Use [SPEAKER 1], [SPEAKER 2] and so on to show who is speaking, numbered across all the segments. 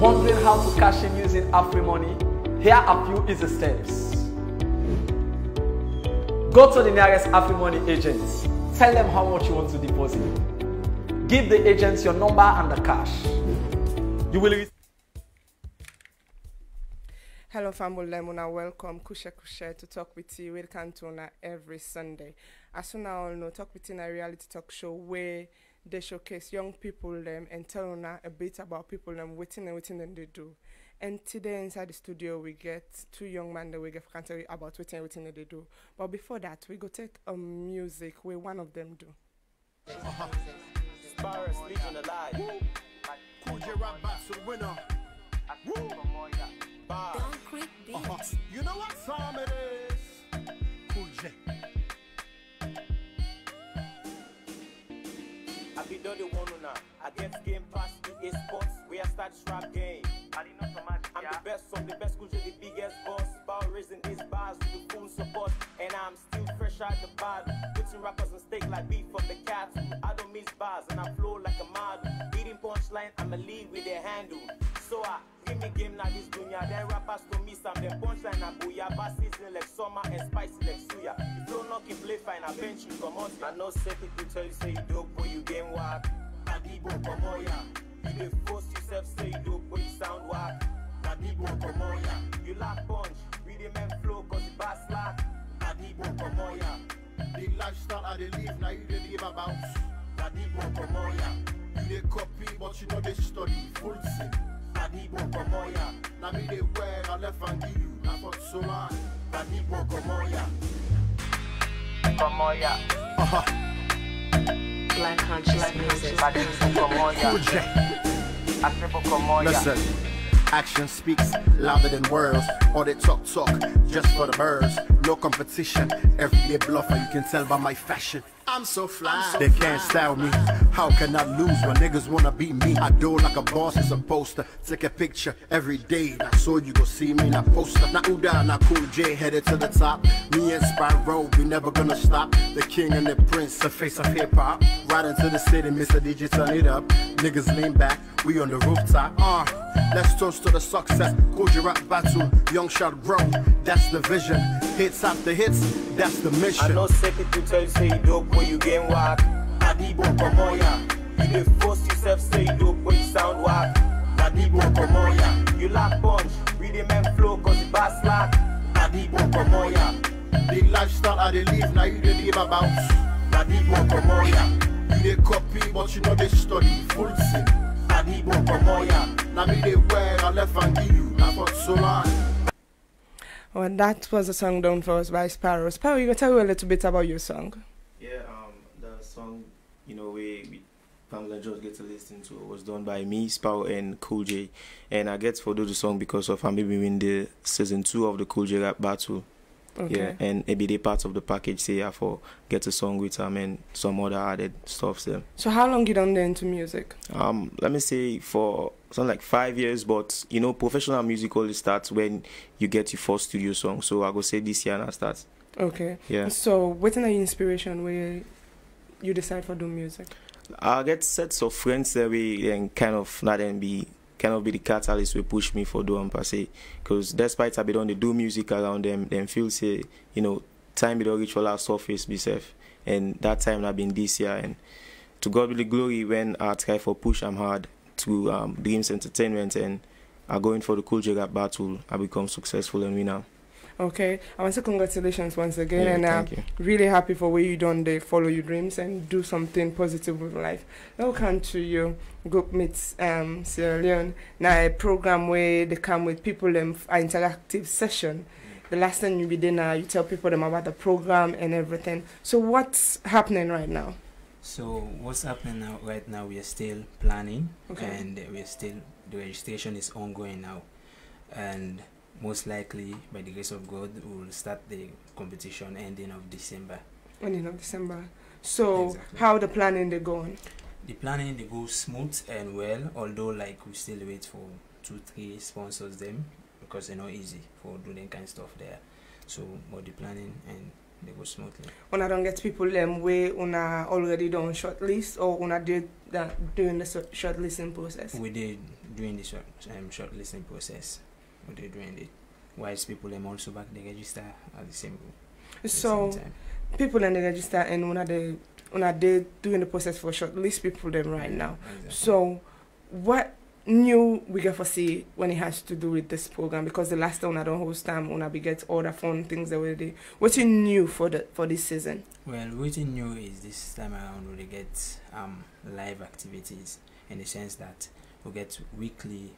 [SPEAKER 1] Wondering how to cash in using AfriMoney? Here are a few easy steps. Go to the nearest AfriMoney agent. Tell them how much you want to deposit. Give the agents your number and the cash. You will
[SPEAKER 2] Hello, Fambul Lemuna. Welcome, Kusha Kusha, to talk with you with Cantona every Sunday. As soon as all know, talk with you in a reality talk show where they showcase young people them and tell una a bit about people them waiting and waiting them they do. And today inside the studio we get two young men that we get can tell you about waiting and waiting they do. But before that, we go take a music where one of them do.
[SPEAKER 3] Sparrows, Legion alive.
[SPEAKER 4] Cool J rap battle winner. Woo. Bars. Uh-huh. You know what time it is? Cool J.
[SPEAKER 3] I be done the one now. I get game pass EA Sports. We are start strap game. I did not so much. I'm the best of the best, cool J, the biggest boss. Power raising these bars with the full support. And I'm still fresh out the bag. Putting rappers on steak like beef from the cat. I don't miss bars and I flow like a model. Eating punchline, I'm a lead with their handle. So I give me game now this dunya. Then rappers to miss some them punchline and booyah. Bass season like summer and spicy like suya. If you don't keep play fine, I bench you come on. I know say people tell you say you dope, but you game whack. Adibo Komoya. You dey force yourself say you dope, but you sound whack. Adibo Komoya. You lack punch, rhythm and flow cause you bass slack. Adibo Komoya.
[SPEAKER 4] The lifestyle I they live, now you they live about.
[SPEAKER 3] Adibo Komoya.
[SPEAKER 4] You they copy, but you know they study. Full sin.
[SPEAKER 3] Adibo Komoya.
[SPEAKER 4] Now me they wear, I left and give you. Now for so long.
[SPEAKER 3] Adibo Komoya. Komoya.
[SPEAKER 4] Uh-huh.
[SPEAKER 5] Black conscious music.
[SPEAKER 3] Adibo Komoya.
[SPEAKER 4] Cool J.
[SPEAKER 3] Adibo Komoya.
[SPEAKER 4] Listen, action speaks louder than words. Or they talk talk just for the birds. No competition, everyday bluffer. You can tell by my fashion. I'm so fly. they can't style me. How can I lose when niggas wanna beat me? I do like a boss is supposed to take a picture every day. Now so you go see me now poster. Now Uda, now Cool J headed to the top. Me and Spyro, we never gonna stop. The king and the prince, the face of hip hop. Right into the city, Mr. DJ, turn it up. Niggas lean back, we on the rooftop. Uh, let's toast to the success. Cool J rap battle, young shot grow. That's the vision. Hits after hits, that's the mission.
[SPEAKER 3] I know say people tell you say you dope, when you game whack. Adibo Komoya. You dey force yourself say you dope, when you sound whack. Adibo Komoya. You lack punch, rhythm and flow cause you bass slack. Adibo Komoya.
[SPEAKER 4] The lifestyle I they live, now you they live about.
[SPEAKER 3] Adibo Komoya.
[SPEAKER 4] You they copy, but you know they study. Full sin.
[SPEAKER 3] Adibo Komoya.
[SPEAKER 4] Now me they wear, I left and give you. Now for so long.
[SPEAKER 2] Well, that was a song done for us by Sparrow. Sparrow, you can tell me a little bit about your song.
[SPEAKER 6] Yeah, um, the song, you know, we, we Pamela just get to listen to was done by me, Sparrow, and Cool J. And I get to do the song because of I'm in the season two of the Cool J rap battle.
[SPEAKER 2] Okay.
[SPEAKER 6] Yeah, and maybe they part of the package say I for get a song with them and some other added stuff.
[SPEAKER 2] So how long you done there into music?
[SPEAKER 6] Um, let me say for something like five years, but you know, professional music only starts when you get your first studio song. So I go say this year and I start.
[SPEAKER 2] Okay.
[SPEAKER 6] Yeah.
[SPEAKER 2] So what's an inspiration where you decide for do music?
[SPEAKER 6] I get sets of friends that we and kind of not then be of be the catalyst will push me for doing per se. Because despite I be done they do music around them, them feel say, you know, time be don't reach all our surface be safe. And that time I been this year and to God be the glory when I try for push I'm hard to um, Dreams Entertainment and I go in for the cool J rap battle, I become successful and winner.
[SPEAKER 2] Okay. I want to say congratulations once again
[SPEAKER 6] Yeah,
[SPEAKER 2] and I'm
[SPEAKER 6] you.
[SPEAKER 2] really happy for where you done they follow your dreams and do something positive with life. Welcome to your Group meets um Sierra Leone. Now a program where they come with people um an interactive session. The last time you be there now you tell people them about the program and everything. So what's happening right now?
[SPEAKER 7] So what's happening now? Right now, we are still planning,
[SPEAKER 2] Okay.
[SPEAKER 7] and we are still the registration is ongoing now, and most likely by the grace of God, we will start the competition ending of December.
[SPEAKER 2] Ending of December. So
[SPEAKER 7] Exactly.
[SPEAKER 2] how the planning they going?
[SPEAKER 7] The planning they go smooth and well, although like we still wait for two three sponsors them because they're not easy for doing kind of stuff there. So but the planning and they go smoothly.
[SPEAKER 2] Una don't get people them way una already done shortlist or una did that doing the shortlisting process.
[SPEAKER 7] We did during the short um, shortlisting process. We did doing it. Whilst people them also back they register at the same, at the
[SPEAKER 2] So
[SPEAKER 7] same time.
[SPEAKER 2] people in the register and una they una they doing the process for shortlist people them right now.
[SPEAKER 7] Exactly.
[SPEAKER 2] So what new we get for see when it has to do with this program because the last time I don't host time when I be get all the fun things that we did. What's new for the for this season?
[SPEAKER 7] Well, what's new is this time around we get um live activities in the sense that we get weekly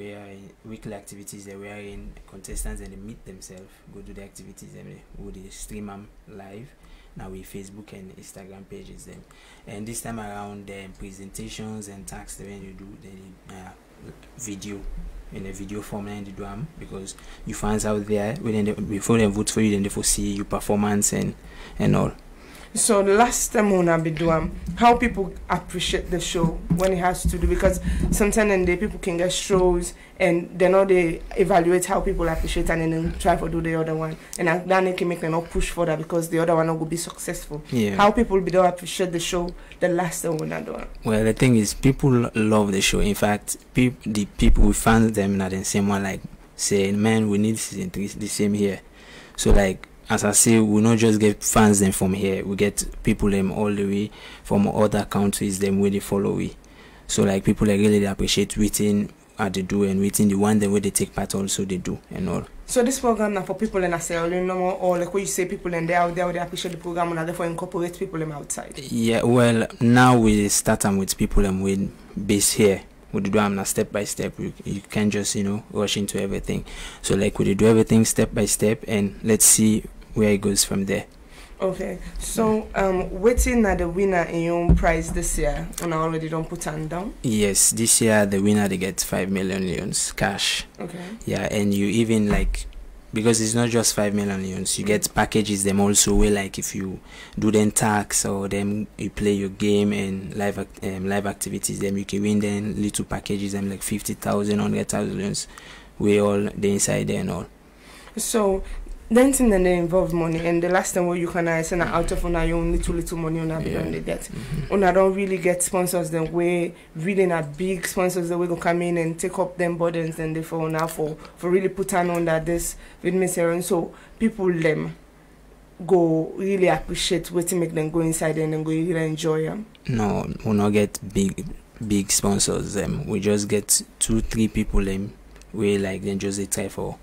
[SPEAKER 7] in weekly activities that we are in contestants and they meet themselves, go do the activities and they would they stream them live. Now we Facebook and Instagram pages them. And this time around the presentations and tasks when you do the uh, video in a video form and the them because you fans out there when they, before they vote for you then they foresee your performance and and all.
[SPEAKER 2] So the last time when I be doing um, how people appreciate the show when it has to do because sometimes in the people can get shows and then know they evaluate how people appreciate and then try to do the other one and then they can make them not push for that because the other one will be successful.
[SPEAKER 7] Yeah.
[SPEAKER 2] How people be don't appreciate the show the last time when I do it.
[SPEAKER 7] Well, the thing is, people love the show. In fact, peop- the people who fans them not the same one. Like saying, "Man, we need season three the same here." So like as I say, we not just get fans them from here. We get people them all the way from other countries them where they follow we. So like people like really appreciate waiting at they do and waiting the one them where they take part also they do and all.
[SPEAKER 2] So this program now for people in Sierra Leone no more or like what you say people in there out there they appreciate the program and therefore incorporate people them outside.
[SPEAKER 7] Yeah, well, now we start them with people and with base here. We do them na step by step. You, you can't just you know rush into everything. So like we do everything step by step, and let's see where it goes from there.
[SPEAKER 2] Okay. So um waiting at the winner in your own prize this year and I already don't put on down.
[SPEAKER 7] Yes, this year the winner they get five million leones cash.
[SPEAKER 2] Okay.
[SPEAKER 7] Yeah, and you even like because it's not just five million leones. You get packages them also where like if you do then tax or them you play your game and live um, live activities them you can win then little packages them like fifty thousand, hundred thousand leones. We all the inside there and all.
[SPEAKER 2] So then thing that they involve money and the last time where you can I send out of on your own little little money on that
[SPEAKER 7] Yeah.
[SPEAKER 2] they get. Mm-hmm. When I don't really get sponsors then way really not big sponsors that we go come in and take up them burdens and they for now for for really put on under this with me and so people them go really appreciate what to make them go inside and then go really enjoy them.
[SPEAKER 7] No, we not get big big sponsors them. We just get two, three people them we like then just they try for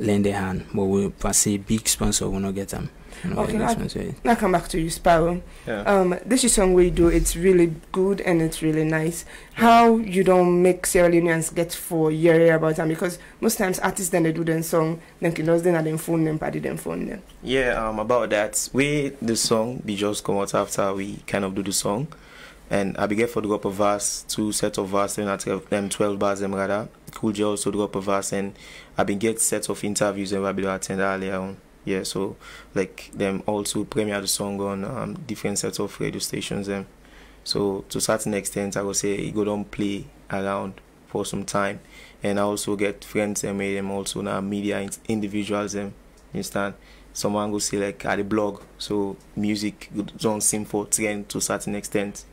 [SPEAKER 7] lend a hand. But we per se big sponsor we not get them. We not
[SPEAKER 2] Okay,
[SPEAKER 7] get sponsor.
[SPEAKER 2] Now come back to you, Sparrow.
[SPEAKER 6] Yeah.
[SPEAKER 2] Um, this is song we do. It's really good and it's really nice. How you don't make Sierra Leoneans get for year year about them because most times artists then they do them song, then can just then them phone them, party them phone them.
[SPEAKER 6] Yeah, um, about that. We the song we just come out after we kind of do the song, and I began for drop a verse, two set of verse, I tell them twelve bars them rather. Cool J also drop a verse, and I been get set of interviews and I be attend earlier on. Yeah, so like them also premiere the song on um, different sets of radio stations. Them, so to certain extent, I would say it go don't play around for some time, and I also get friends and made them also now media in- individuals them. You understand? someone go see like at the blog so music don't seem for trend to certain extent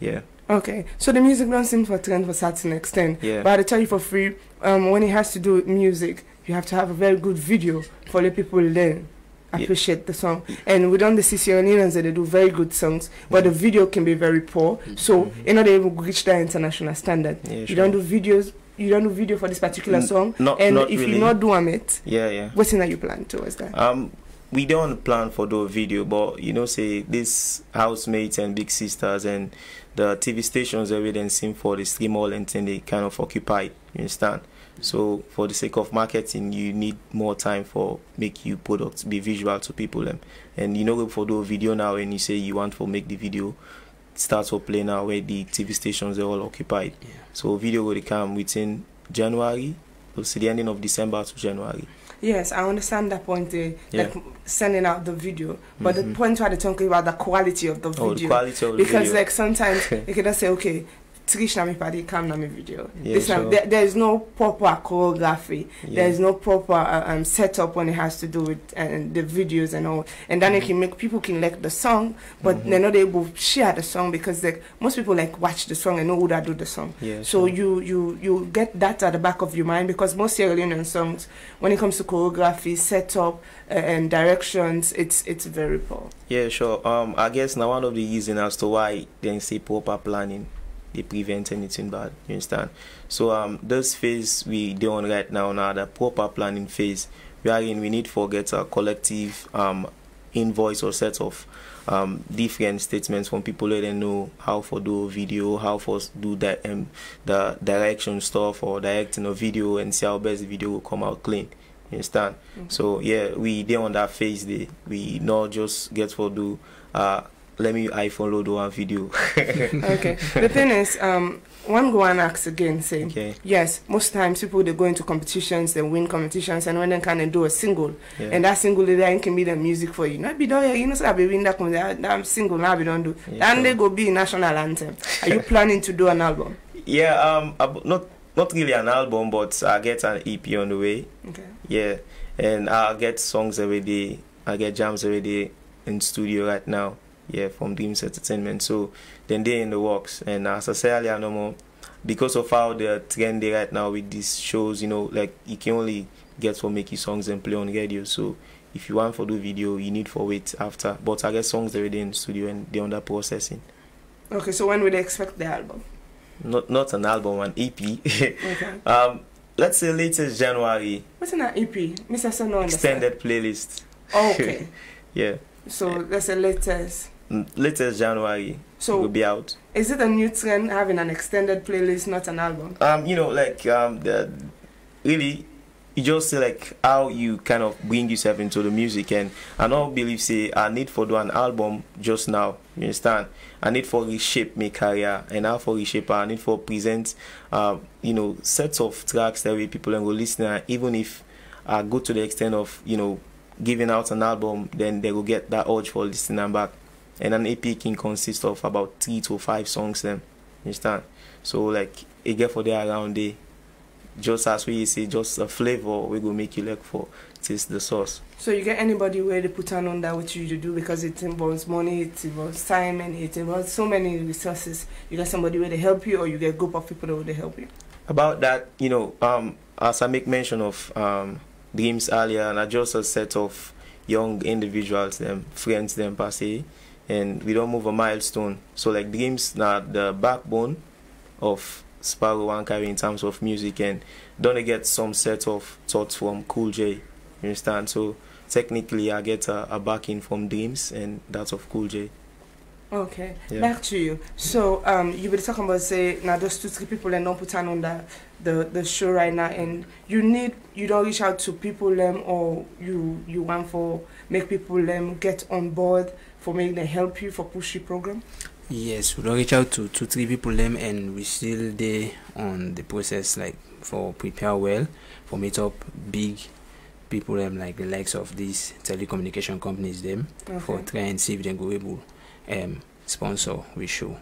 [SPEAKER 6] yeah
[SPEAKER 2] Okay, so the music don't seem for trend for certain extent.
[SPEAKER 6] yeah
[SPEAKER 2] But I tell you for free, um, when it has to do with music, you have to have a very good video for the people then
[SPEAKER 6] Yeah.
[SPEAKER 2] appreciate the song. And we don't the Leoneans that they do very good songs, but the video can be very poor. So you know they even reach that international standard.
[SPEAKER 6] yeah
[SPEAKER 2] You don't do videos. You don't do video for this particular
[SPEAKER 6] N-
[SPEAKER 2] song.
[SPEAKER 6] not
[SPEAKER 2] and
[SPEAKER 6] not
[SPEAKER 2] if
[SPEAKER 6] really
[SPEAKER 2] you not do it,
[SPEAKER 6] yeah yeah
[SPEAKER 2] what's in that you plan towards that?
[SPEAKER 6] um we don't plan for the video but you know say this housemates and big sisters and the tv stations that we then sing for the stream all and thing they kind of occupy you understand? So for the sake of marketing you need more time for make you products be visual to people them. And you know for the video now and you say you want to make the video start to play now where the tv stations are all occupied.
[SPEAKER 7] Yeah.
[SPEAKER 6] so video will come within january so the ending of december to january
[SPEAKER 2] Yes, I understand that point. Uh,
[SPEAKER 6] Yeah.
[SPEAKER 2] Like sending out the video, but the
[SPEAKER 6] Mhm.
[SPEAKER 2] point where they're talking about the quality of the
[SPEAKER 6] oh the
[SPEAKER 2] video.
[SPEAKER 6] quality of the
[SPEAKER 2] because
[SPEAKER 6] video
[SPEAKER 2] like sometimes you can just say okay Trish na me party, come na me video.
[SPEAKER 6] Yeah,
[SPEAKER 2] this
[SPEAKER 6] sure.
[SPEAKER 2] there, there is no proper choreography.
[SPEAKER 6] Yeah.
[SPEAKER 2] There is no proper uh, um, setup when it has to do with uh, the videos and all. And then it can make people can like the song, but
[SPEAKER 6] Mhm.
[SPEAKER 2] they're not able to share the song because like most people like watch the song and know who that do the song.
[SPEAKER 6] Yeah,
[SPEAKER 2] So
[SPEAKER 6] sure.
[SPEAKER 2] you you you get that at the back of your mind because most Sierra Leonean songs, when it comes to choreography, setup, uh, and directions, it's it's very poor.
[SPEAKER 6] Yeah, sure. Um, I guess now one of the reasons as to why they say proper planning, they prevent anything bad. You understand? So um, this phase we doing right now, now the proper planning phase, we wherein we need for get a collective um invoice or set of um different statements from people let them know how for do a video, how for do that um the direction stuff or directing a video and see how best the video will come out clean. You understand? So yeah, we there on that phase day. We not just get for do uh let me iPhone load one video.
[SPEAKER 2] okay. The thing is, um, one go and ask again, say,
[SPEAKER 6] Okay.
[SPEAKER 2] yes, most times people they go into competitions, they win competitions, and when they kind of do a single,
[SPEAKER 6] Yeah.
[SPEAKER 2] and that single they can be the music for you. Not be done, you know, so I be win that, that single now be done do.
[SPEAKER 6] Yeah,
[SPEAKER 2] and they go be national anthem. Are you planning to do an album?
[SPEAKER 6] yeah, um not not really an album but I get an EP on the way.
[SPEAKER 2] Okay.
[SPEAKER 6] Yeah. And I get songs every day. I get jams every day in studio right now. Yeah, from Dreams Entertainment. So then they're in the works. And as I said earlier, no more because of how they're they right now with these shows, you know, like you can only get for making songs and play on radio. So if you want for do video, you need for wait after. But I guess songs already in studio and they're under processing.
[SPEAKER 2] Okay, so when would they expect the album?
[SPEAKER 6] Not not an album, an EP.
[SPEAKER 2] Okay.
[SPEAKER 6] um, let's say latest January
[SPEAKER 2] What's in that EP? Mr. Son no understand.
[SPEAKER 6] extended playlist.
[SPEAKER 2] Okay.
[SPEAKER 6] Yeah.
[SPEAKER 2] So that's the latest.
[SPEAKER 6] Mm, latest January
[SPEAKER 2] So
[SPEAKER 6] will be out.
[SPEAKER 2] is it a new trend having an extended playlist, not an album?
[SPEAKER 6] Um, you know, like um, the really, you just say like how you kind of bring yourself into the music, and I don't believe say I need for do an album just now. You understand? I need for reshape my career, and how for reshape I need for present, uh, you know, sets of tracks that way people can go listen. Even if I go to the extent of you know giving out an album, then they will get that urge for listening back. And an EP can consist of about three to five songs. Then, you understand? So like it get for there around there. Just as we say, just a flavor we go make you look for taste the sauce.
[SPEAKER 2] So you get anybody where they put on that with you to do because it involves money, it involves time, and it involves so many resources. You get somebody where they help you, or you get a group of people that will they help you.
[SPEAKER 6] About that, you know, um, as I make mention of um, dreams earlier, and I just a set of young individuals, them friends, them per se, and we don't move a milestone. So like dreams, now the backbone of Sparrow One carry in terms of music, and don't get some set of thoughts from Cool J. You understand? So technically, I get a, a backing from Dreams, and that's of Cool J.
[SPEAKER 2] Okay,
[SPEAKER 6] Yeah.
[SPEAKER 2] back to you. So um, you were talking about say now those two three people and don't put on on the, the the show right now, and you need you don't reach out to people them or you you want for make people them get on board for making them help you for push your program.
[SPEAKER 7] Yes, we don't reach out to two, three people them and we still there on the process like for prepare well for meet up big people them like the likes of these telecommunication companies them for try and see if they go able um sponsor we show.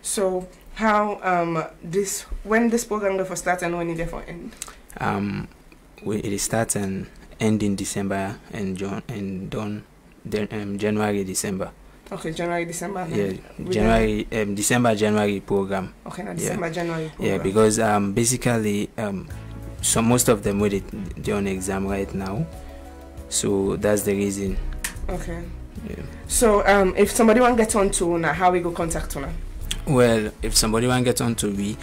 [SPEAKER 2] So how um this when this program go for start and when it go for end?
[SPEAKER 7] Um we it start and end in December and John and done then um January December.
[SPEAKER 2] Okay, January, December.
[SPEAKER 7] Yeah, January um December January program.
[SPEAKER 2] Okay, now
[SPEAKER 7] Yeah.
[SPEAKER 2] December, January.
[SPEAKER 7] Yeah, because um basically um so most of them with it they're on exam right now. So that's the reason.
[SPEAKER 2] Okay.
[SPEAKER 7] Yeah.
[SPEAKER 2] So um if somebody want get on to Una, how we go contact Una?
[SPEAKER 7] Well, if somebody want get on to we,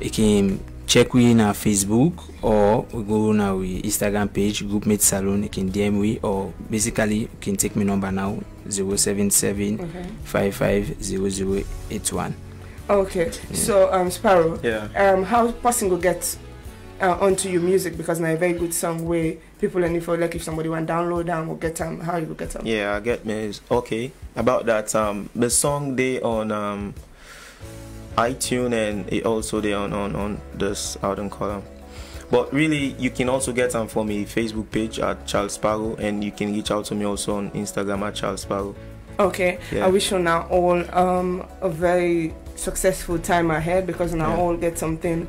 [SPEAKER 7] it can check we in our Facebook or we go on our Instagram page, Group Groupmate Salon. You can DM we or basically you can take my number now 077
[SPEAKER 2] Okay.
[SPEAKER 7] 550081.
[SPEAKER 2] Okay. So um Sparrow,
[SPEAKER 6] Yeah.
[SPEAKER 2] um how person go get uh, onto your music because now a very good song where people and if like if somebody want download them or get them how you go get them
[SPEAKER 6] Yeah, I get me. Okay, about that, um, the song they on um, iTunes and it also they on on on this album column. But really, you can also get them from my Facebook page at Charles Sparrow, and you can reach out to me also on Instagram at Charles Sparrow.
[SPEAKER 2] okay
[SPEAKER 6] Yeah.
[SPEAKER 2] i wish you now all um a very successful time ahead because now
[SPEAKER 6] Yeah.
[SPEAKER 2] all get something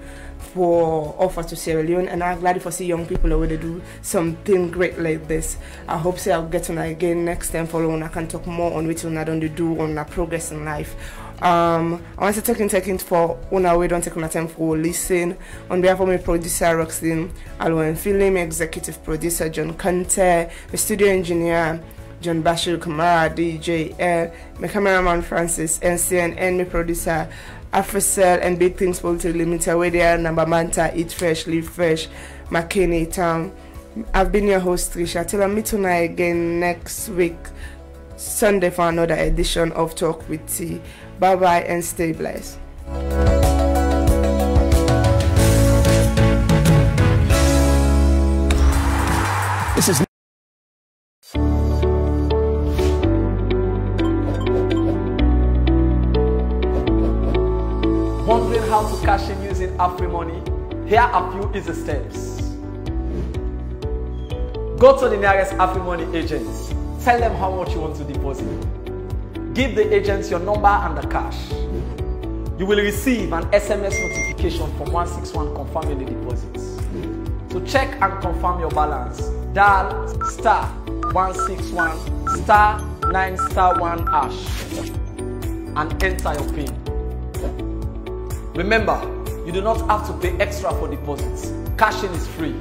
[SPEAKER 2] for offer to Sierra Leone and I'm glad for see young people they do something great like this. I hope say I'll get on again next time for when I can talk more on which one I don't do on our progress in life. Um, I want to take in taking for una we don't take on time for listening. on behalf of my producer Roxlyn Alwen film executive producer John Kante, the studio engineer John Bashir Kamara, DJ L, my cameraman Francis NCN, and my producer Africell and Big Things Poultry Limited, where they are number Manta, Eat Fresh, Live Fresh, McKinney Town. I've been your host Tricia. Till I meet tonight again next week, Sunday for another edition of Talk with Tee. Bye bye and stay blessed.
[SPEAKER 4] This is
[SPEAKER 1] Wondering how to cash in using AfriMoney? Here are a few easy steps. Go to the nearest AfriMoney agent. Tell them how much you want to deposit. Give the agents your number and the cash. You will receive an SMS notification from 161 confirming the deposits. To check and confirm your balance, dial star 161 star 9 star 1 hash and enter your PIN. Remember, you do not have to pay extra for deposits. Cashing is free.